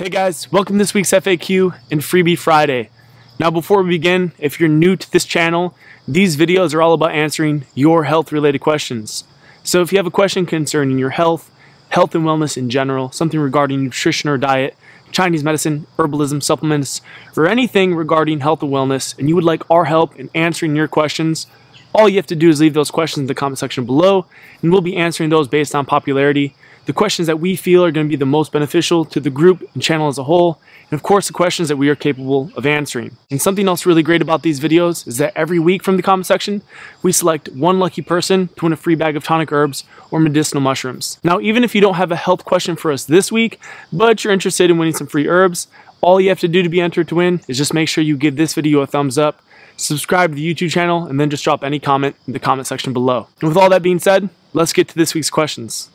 Hey guys, welcome to this week's FAQ and Freebie Friday. Now before we begin, if you're new to this channel, these videos are all about answering your health related questions. So if you have a question concerning your health, health and wellness in general, something regarding nutrition or diet, Chinese medicine, herbalism, supplements, or anything regarding health and wellness, and you would like our help in answering your questions, all you have to do is leave those questions in the comment section below, and we'll be answering those based on popularity the questions that we feel are going to be the most beneficial to the group and channel as a whole, and of course the questions that we are capable of answering. And something else really great about these videos is that every week from the comment section, we select one lucky person to win a free bag of tonic herbs or medicinal mushrooms. Now, even if you don't have a health question for us this week, but you're interested in winning some free herbs, all you have to do to be entered to win is just make sure you give this video a thumbs up, subscribe to the YouTube channel, and then just drop any comment in the comment section below. And with all that being said, let's get to this week's questions.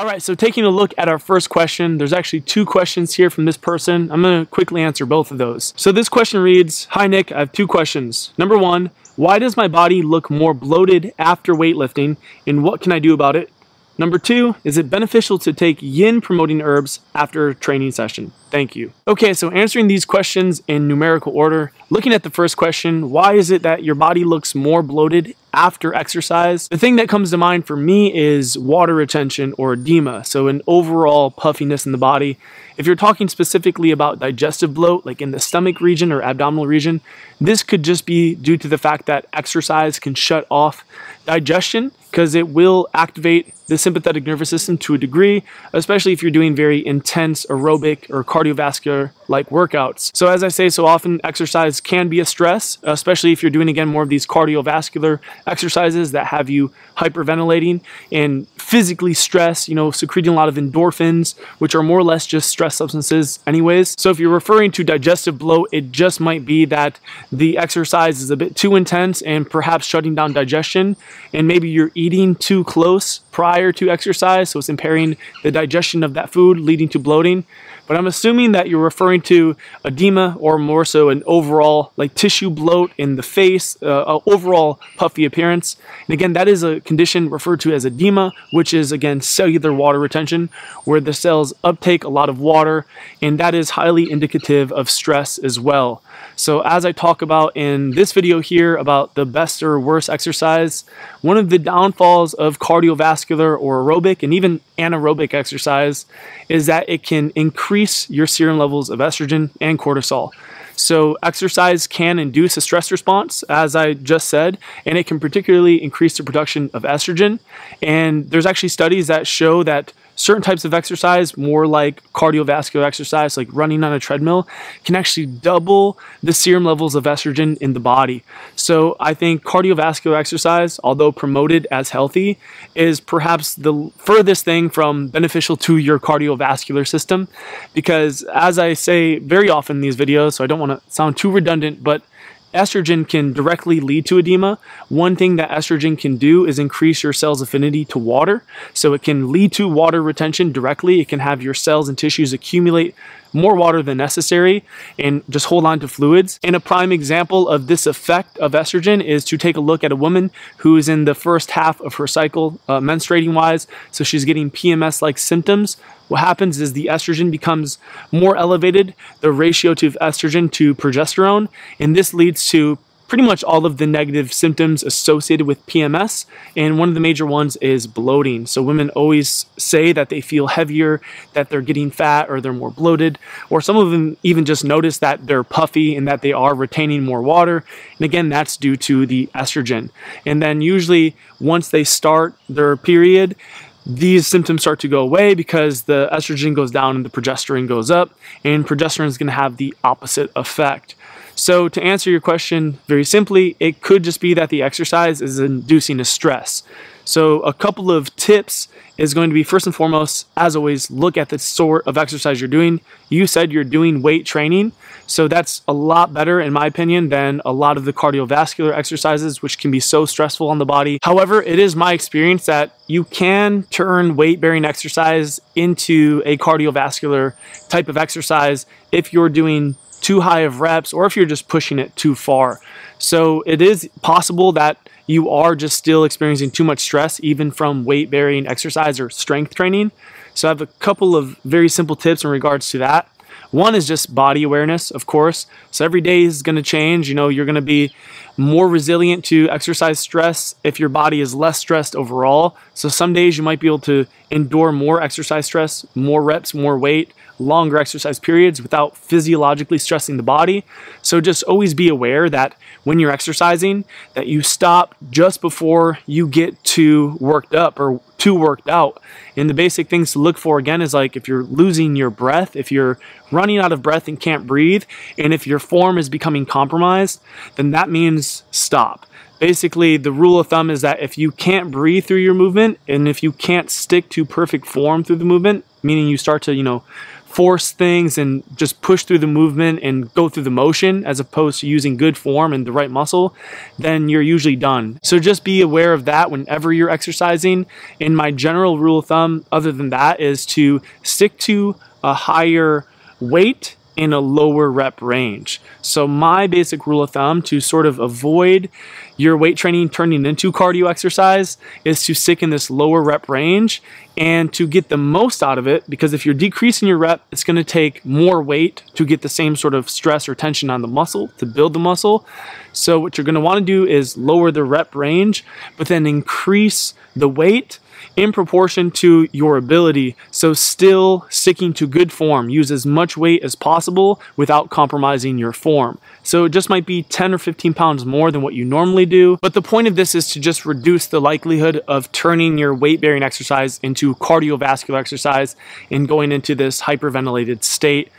All right, so taking a look at our first question, there's actually two questions here from this person. I'm gonna quickly answer both of those. So this question reads, Hi Nick, I have two questions. Number one, why does my body look more bloated after weightlifting and what can I do about it? Number two, is it beneficial to take yin promoting herbs after a training session? Thank you. Okay, so answering these questions in numerical order. Looking at the first question, why is it that your body looks more bloated after exercise? The thing that comes to mind for me is water retention or edema, so an overall puffiness in the body. If you're talking specifically about digestive bloat, like in the stomach region or abdominal region, this could just be due to the fact that exercise can shut off digestion because it will activate the sympathetic nervous system to a degree, especially if you're doing very intense aerobic or cardiovascular like workouts. So as I say so often, exercise can be a stress, especially if you're doing again more of these cardiovascular exercises that have you hyperventilating and physically stress, you know, secreting a lot of endorphins, which are more or less just stress substances anyways. So if you're referring to digestive bloat, it just might be that the exercise is a bit too intense and perhaps shutting down digestion and maybe you're eating too close prior to exercise, so it's impairing the digestion of that food, leading to bloating. But I'm assuming that you're referring to edema or more so an overall like tissue bloat in the face, uh, overall puffy appearance. And again, that is a condition referred to as edema, which is again cellular water retention, where the cells uptake a lot of water, and that is highly indicative of stress as well. So as I talk about in this video here about the best or worst exercise, one of the downfalls of cardiovascular or aerobic and even anaerobic exercise is that it can increase your serum levels of estrogen and cortisol. So exercise can induce a stress response, as I just said, and it can particularly increase the production of estrogen. And there's actually studies that show that certain types of exercise, more like cardiovascular exercise, like running on a treadmill, can actually double the serum levels of estrogen in the body. So I think cardiovascular exercise, although promoted as healthy, is perhaps the furthest thing from beneficial to your cardiovascular system. Because as I say very often in these videos, so I don't want to sound too redundant, but estrogen can directly lead to edema. One thing that estrogen can do is increase your cell's affinity to water. So it can lead to water retention directly. It can have your cells and tissues accumulate more water than necessary and just hold on to fluids. And a prime example of this effect of estrogen is to take a look at a woman who is in the first half of her cycle, uh, menstruating wise. So she's getting PMS like symptoms. What happens is the estrogen becomes more elevated, the ratio to estrogen to progesterone, and this leads to pretty much all of the negative symptoms associated with PMS. And one of the major ones is bloating. So women always say that they feel heavier, that they're getting fat or they're more bloated, or some of them even just notice that they're puffy and that they are retaining more water. And again, that's due to the estrogen. And then usually once they start their period, these symptoms start to go away because the estrogen goes down and the progesterone goes up, and progesterone is going to have the opposite effect. So to answer your question very simply, it could just be that the exercise is inducing a stress. So a couple of tips is going to be first and foremost, as always, look at the sort of exercise you're doing. You said you're doing weight training, so that's a lot better in my opinion than a lot of the cardiovascular exercises, which can be so stressful on the body. However, it is my experience that you can turn weight bearing exercise into a cardiovascular type of exercise if you're doing too high of reps or if you're just pushing it too far. So it is possible that you are just still experiencing too much stress, even from weight bearing exercise or strength training. So I have a couple of very simple tips in regards to that. One is just body awareness, of course. So every day is going to change. You know, you're going to be more resilient to exercise stress if your body is less stressed overall. So some days you might be able to endure more exercise stress, more reps, more weight, longer exercise periods without physiologically stressing the body. So just always be aware that when you're exercising that you stop just before you get too worked up or too worked out. And the basic things to look for again is like if you're losing your breath, if you're running out of breath and can't breathe, and if your form is becoming compromised, then that means stop. Basically, the rule of thumb is that if you can't breathe through your movement and if you can't stick to perfect form through the movement, meaning you start to, you know, force things and just push through the movement and go through the motion as opposed to using good form and the right muscle, then you're usually done. So just be aware of that whenever you're exercising. And my general rule of thumb, other than that, is to stick to a higher weight in a lower rep range. So my basic rule of thumb to sort of avoid your weight training turning into cardio exercise is to stick in this lower rep range and to get the most out of it because if you're decreasing your rep, it's going to take more weight to get the same sort of stress or tension on the muscle to build the muscle. So what you're going to want to do is lower the rep range, but then increase the weight in proportion to your ability. So still sticking to good form. Use as much weight as possible without compromising your form. So it just might be 10 or 15 pounds more than what you normally do. But the point of this is to just reduce the likelihood of turning your weight bearing exercise into cardiovascular exercise and going into this hyperventilated state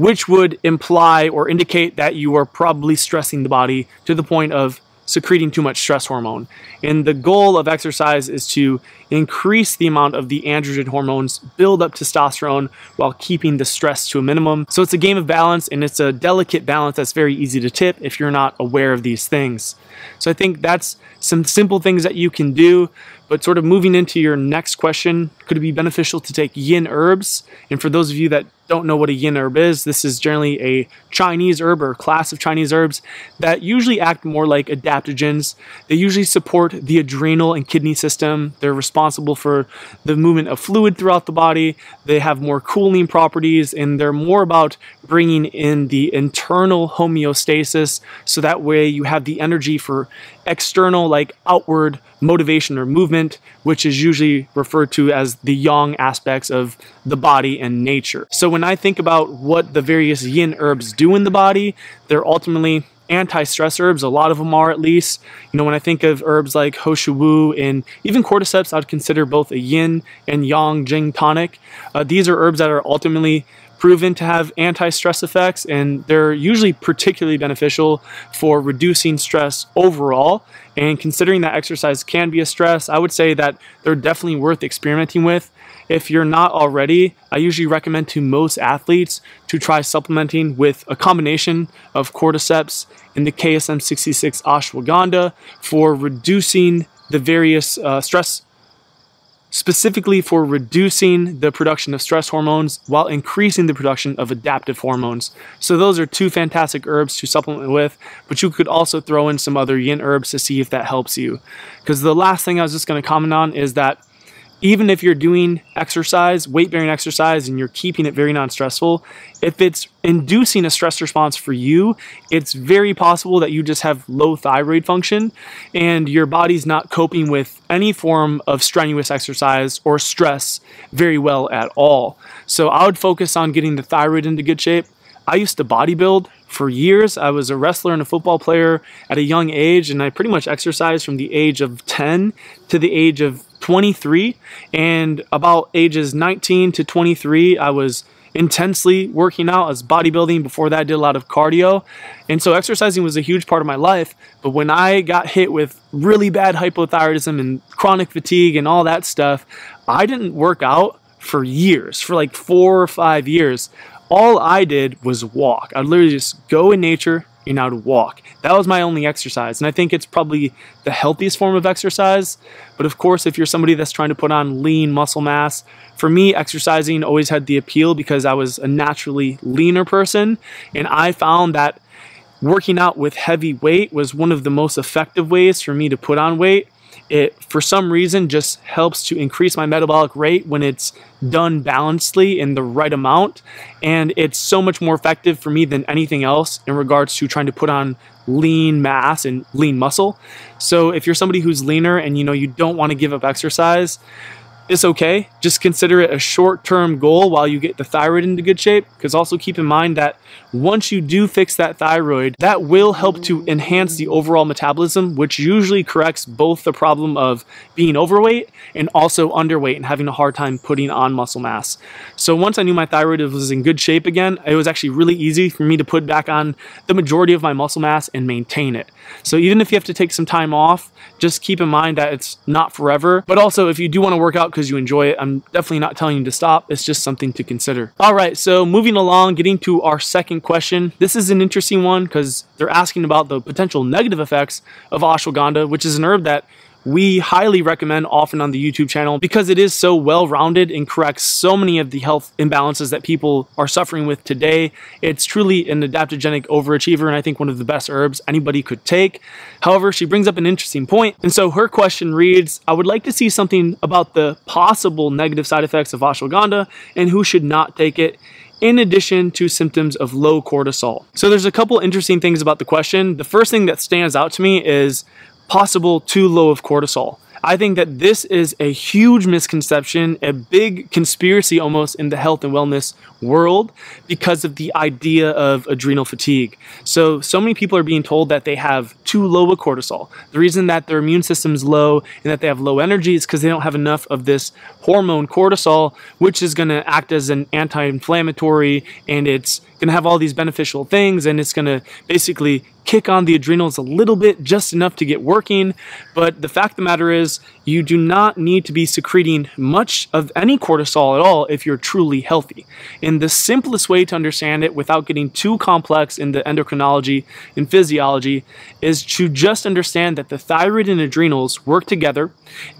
which would imply or indicate that you are probably stressing the body to the point of secreting too much stress hormone. And the goal of exercise is to increase the amount of the androgen hormones, build up testosterone while keeping the stress to a minimum. So it's a game of balance and it's a delicate balance that's very easy to tip if you're not aware of these things. So I think that's some simple things that you can do, but sort of moving into your next question, could it be beneficial to take yin herbs? And for those of you that don't know what a yin herb is, this is generally a Chinese herb or class of Chinese herbs that usually act more like adaptogens. They usually support the adrenal and kidney system. They're responsible for the movement of fluid throughout the body. They have more cooling properties and they're more about bringing in the internal homeostasis so that way you have the energy for external like outward motivation or movement which is usually referred to as the yang aspects of the body and nature. So when I think about what the various yin herbs do in the body, they're ultimately anti-stress herbs. A lot of them are at least. You know, when I think of herbs like Ho Shou Wu and even cordyceps, I'd consider both a yin and yang jing tonic. Uh, these are herbs that are ultimately proven to have anti-stress effects and they're usually particularly beneficial for reducing stress overall. And considering that exercise can be a stress I would say that they're definitely worth experimenting with. If you're not already I usually recommend to most athletes to try supplementing with a combination of cordyceps and the KSM 66 ashwagandha for reducing the various uh, stress specifically for reducing the production of stress hormones while increasing the production of adaptive hormones. So those are two fantastic herbs to supplement with, but you could also throw in some other yin herbs to see if that helps you. Because the last thing I was just going to comment on is that even if you're doing exercise, weight bearing exercise, and you're keeping it very non stressful, if it's inducing a stress response for you, it's very possible that you just have low thyroid function and your body's not coping with any form of strenuous exercise or stress very well at all. So I would focus on getting the thyroid into good shape. I used to bodybuild for years. I was a wrestler and a football player at a young age, and I pretty much exercised from the age of 10 to the age of 23 and about ages 19 to 23 I was intensely working out as bodybuilding. Before that I did a lot of cardio. And so exercising was a huge part of my life. But when I got hit with really bad hypothyroidism and chronic fatigue and all that stuff I didn't work out for years for like four or five years. All I did was walk. I'd literally just go in nature and I would walk. That was my only exercise. And I think it's probably the healthiest form of exercise. But of course, if you're somebody that's trying to put on lean muscle mass, for me, exercising always had the appeal because I was a naturally leaner person. And I found that working out with heavy weight was one of the most effective ways for me to put on weight it for some reason just helps to increase my metabolic rate when it's done balancedly in the right amount. And it's so much more effective for me than anything else in regards to trying to put on lean mass and lean muscle. So if you're somebody who's leaner and you know you don't want to give up exercise it's okay. Just consider it a short term goal while you get the thyroid into good shape. Because also keep in mind that once you do fix that thyroid, that will help to enhance the overall metabolism, which usually corrects both the problem of being overweight and also underweight and having a hard time putting on muscle mass. So once I knew my thyroid was in good shape again, it was actually really easy for me to put back on the majority of my muscle mass and maintain it. So even if you have to take some time off, just keep in mind that it's not forever. But also if you do want to work out because you enjoy it. I'm definitely not telling you to stop. It's just something to consider. All right, so moving along, getting to our second question. This is an interesting one because they're asking about the potential negative effects of ashwagandha, which is an herb that we highly recommend often on the YouTube channel because it is so well-rounded and corrects so many of the health imbalances that people are suffering with today. It's truly an adaptogenic overachiever and I think one of the best herbs anybody could take. However, she brings up an interesting point. And so her question reads, I would like to see something about the possible negative side effects of ashwagandha and who should not take it in addition to symptoms of low cortisol. So there's a couple interesting things about the question. The first thing that stands out to me is possible too low of cortisol. I think that this is a huge misconception, a big conspiracy almost in the health and wellness world because of the idea of adrenal fatigue. So, so many people are being told that they have too low a cortisol. The reason that their immune system's low and that they have low energy is because they don't have enough of this hormone cortisol, which is going to act as an anti inflammatory and it's going to have all these beneficial things and it's going to basically kick on the adrenals a little bit, just enough to get working. But the fact of the matter is, you do not need to be secreting much of any cortisol at all if you're truly healthy. And the simplest way to understand it without getting too complex in the endocrinology and physiology is to just understand that the thyroid and adrenals work together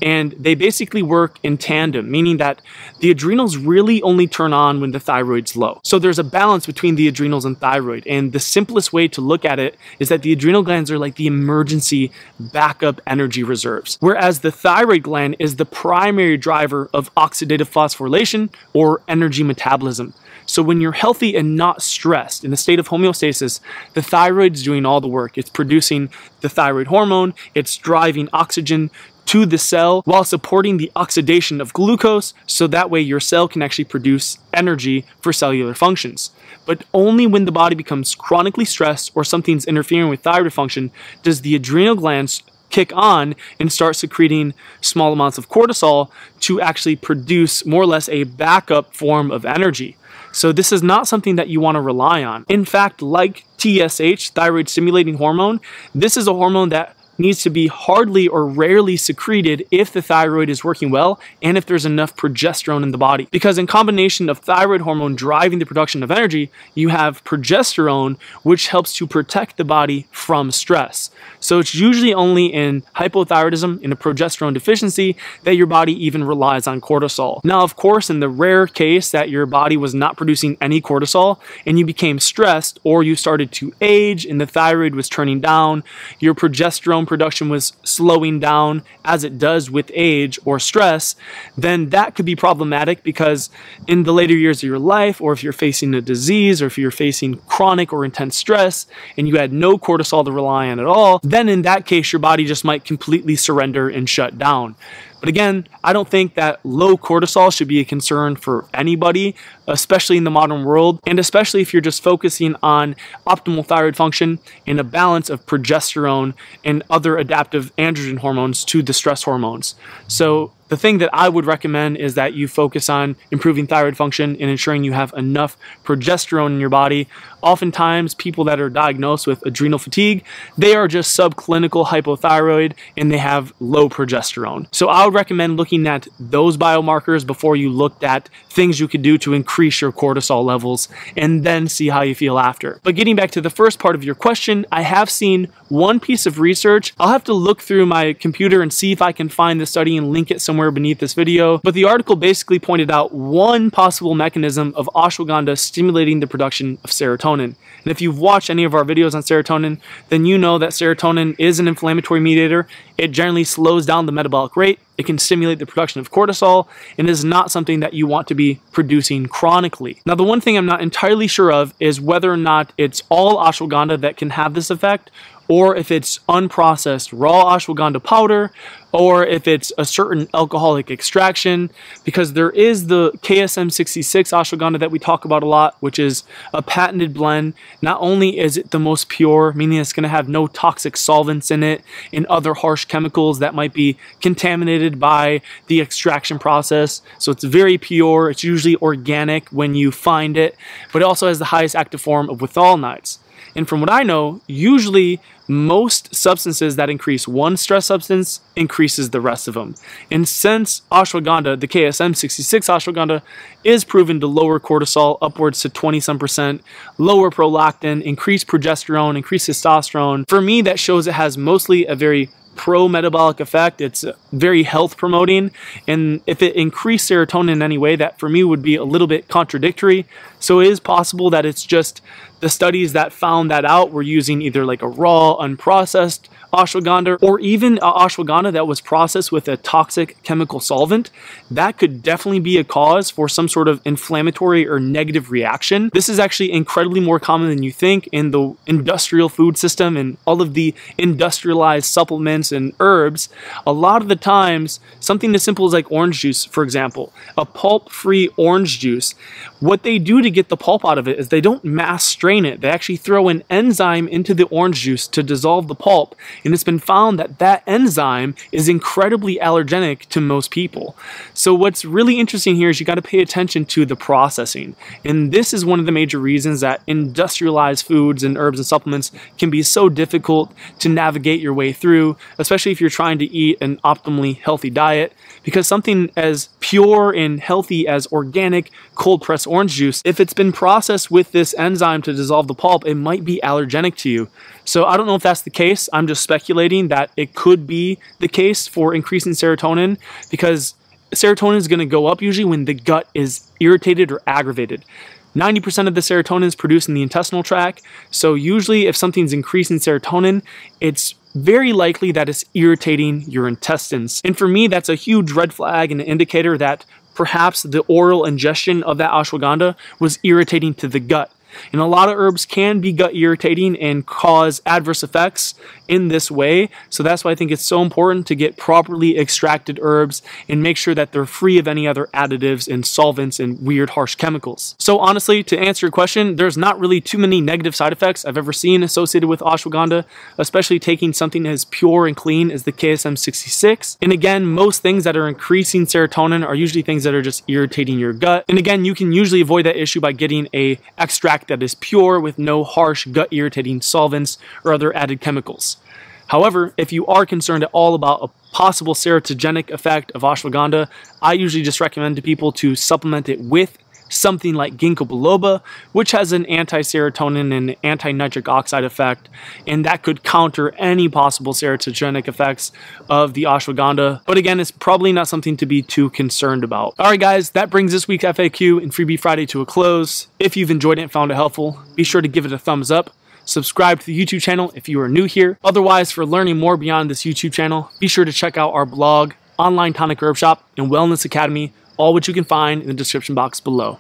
and they basically work in tandem, meaning that the adrenals really only turn on when the thyroid's low. So there's a balance between the adrenals and thyroid. And the simplest way to look at it is that the adrenal glands are like the emergency backup energy reserves, whereas the thyroid gland is the primary driver of oxidative phosphorylation or energy metabolism. So when you're healthy and not stressed in a state of homeostasis, the thyroid's doing all the work. It's producing the thyroid hormone, it's driving oxygen to the cell while supporting the oxidation of glucose so that way your cell can actually produce energy for cellular functions. But only when the body becomes chronically stressed or something's interfering with thyroid function does the adrenal glands kick on and start secreting small amounts of cortisol to actually produce more or less a backup form of energy. So this is not something that you want to rely on. In fact, like TSH, thyroid stimulating hormone, this is a hormone that needs to be hardly or rarely secreted if the thyroid is working well and if there's enough progesterone in the body. Because in combination of thyroid hormone driving the production of energy, you have progesterone, which helps to protect the body from stress. So it's usually only in hypothyroidism, in a progesterone deficiency, that your body even relies on cortisol. Now, of course, in the rare case that your body was not producing any cortisol and you became stressed or you started to age and the thyroid was turning down, your progesterone production was slowing down as it does with age or stress, then that could be problematic because in the later years of your life, or if you're facing a disease, or if you're facing chronic or intense stress, and you had no cortisol to rely on at all, then in that case, your body just might completely surrender and shut down. But again, I don't think that low cortisol should be a concern for anybody, especially in the modern world, and especially if you're just focusing on optimal thyroid function and a balance of progesterone and other adaptive androgen hormones to the stress hormones. So the thing that I would recommend is that you focus on improving thyroid function and ensuring you have enough progesterone in your body. Oftentimes, people that are diagnosed with adrenal fatigue, they are just subclinical hypothyroid and they have low progesterone. So I would recommend looking at those biomarkers before you looked at things you could do to increase your cortisol levels and then see how you feel after. But getting back to the first part of your question, I have seen one piece of research. I'll have to look through my computer and see if I can find the study and link it somewhere beneath this video. But the article basically pointed out one possible mechanism of ashwagandha stimulating the production of serotonin. And if you've watched any of our videos on serotonin, then you know that serotonin is an inflammatory mediator. It generally slows down the metabolic rate. It can stimulate the production of cortisol and is not something that you want to be producing chronically. Now, the one thing I'm not entirely sure of is whether or not it's all ashwagandha that can have this effect or if it's unprocessed raw ashwagandha powder, or if it's a certain alcoholic extraction, because there is the KSM 66 ashwagandha that we talk about a lot, which is a patented blend. Not only is it the most pure, meaning it's going to have no toxic solvents in it and other harsh chemicals that might be contaminated by the extraction process. So it's very pure. It's usually organic when you find it, but it also has the highest active form of withanolides. And from what I know, usually most substances that increase one stress substance increases the rest of them. And since ashwagandha, the KSM 66 ashwagandha, is proven to lower cortisol upwards to 20 some percent, lower prolactin, increase progesterone, increase testosterone, for me that shows it has mostly a very pro-metabolic effect. It's very health promoting. And if it increased serotonin in any way, that for me would be a little bit contradictory. So it is possible that it's just the studies that found that out were using either like a raw, unprocessed ashwagandha or even a ashwagandha that was processed with a toxic chemical solvent. That could definitely be a cause for some sort of inflammatory or negative reaction. This is actually incredibly more common than you think in the industrial food system and all of the industrialized supplements and herbs. A lot of the times, something as simple as like orange juice, for example, a pulp-free orange juice, what they do to get the pulp out of it is they don't mass strain it. They actually throw an enzyme into the orange juice to dissolve the pulp. And it's been found that that enzyme is incredibly allergenic to most people. So what's really interesting here is you got to pay attention to the processing. And this is one of the major reasons that industrialized foods and herbs and supplements can be so difficult to navigate your way through, especially if you're trying to eat an optimally healthy diet. Because something as pure and healthy as organic cold pressed orange juice, if it's been processed with this enzyme to dissolve the pulp, it might be allergenic to you. So I don't know if that's the case. I'm just speculating that it could be the case for increasing serotonin because serotonin is going to go up usually when the gut is irritated or aggravated. 90% of the serotonin is produced in the intestinal tract. So usually if something's increasing serotonin, it's very likely that it's irritating your intestines. And for me, that's a huge red flag and an indicator that perhaps the oral ingestion of that ashwagandha was irritating to the gut. And a lot of herbs can be gut irritating and cause adverse effects in this way. So that's why I think it's so important to get properly extracted herbs and make sure that they're free of any other additives and solvents and weird harsh chemicals. So honestly, to answer your question, there's not really too many negative side effects I've ever seen associated with ashwagandha, especially taking something as pure and clean as the KSM 66. And again, most things that are increasing serotonin are usually things that are just irritating your gut. And again, you can usually avoid that issue by getting a extract that is pure with no harsh gut irritating solvents or other added chemicals. However, if you are concerned at all about a possible serotogenic effect of ashwagandha, I usually just recommend to people to supplement it with something like ginkgo biloba, which has an anti-serotonin and anti-nitric oxide effect, and that could counter any possible serotogenic effects of the ashwagandha. But again, it's probably not something to be too concerned about. All right, guys, that brings this week's FAQ and Freebie Friday to a close. If you've enjoyed it and found it helpful, be sure to give it a thumbs up. Subscribe to the YouTube channel if you are new here. Otherwise, for learning more beyond this YouTube channel, be sure to check out our blog, online tonic herb shop, and wellness academy all which you can find in the description box below.